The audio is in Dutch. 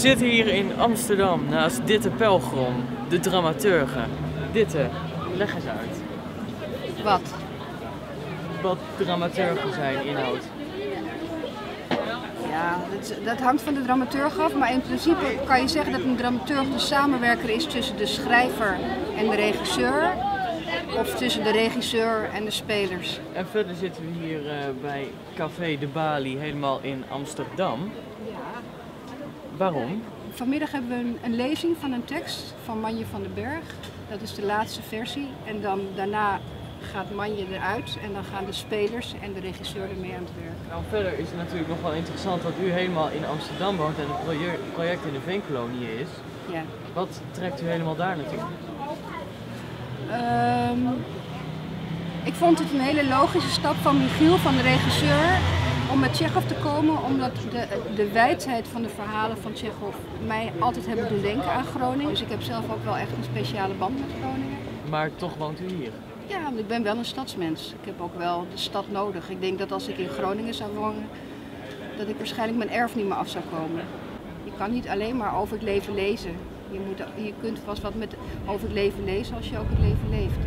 zitten hier in Amsterdam naast Ditte Pelgrom, de dramaturge. Ditte, leg eens uit. Wat? Wat dramaturgen zijn inhoud. Ja, dat, dat hangt van de dramaturg af, maar in principe kan je zeggen dat een dramaturg de samenwerker is tussen de schrijver en de regisseur. Of tussen de regisseur en de spelers. En verder zitten we hier eh, bij Café de Bali, helemaal in Amsterdam. Waarom? Vanmiddag hebben we een, een lezing van een tekst van Manje van den Berg. Dat is de laatste versie. En dan daarna gaat Manje eruit en dan gaan de spelers en de regisseur ermee aan het werk. Nou, verder is het natuurlijk nog wel interessant dat u helemaal in Amsterdam woont en het proje- project in de Veenkolonie is. Ja. Wat trekt u helemaal daar naartoe? Ehm, ik vond het een hele logische stap van Michiel, van de regisseur, om met Tsjechov te komen, omdat de, de wijdheid van de verhalen van Tsjechov mij altijd hebben doen denken aan Groningen. Dus ik heb zelf ook wel echt een speciale band met Groningen. Maar toch woont u hier. Ja, want ik ben wel een stadsmens. Ik heb ook wel de stad nodig. Ik denk dat als ik in Groningen zou wonen, dat ik waarschijnlijk mijn erf niet meer af zou komen. Je kan niet alleen maar over het leven lezen. Je, moet, je kunt vast wat met, over het leven lezen als je ook het leven leeft.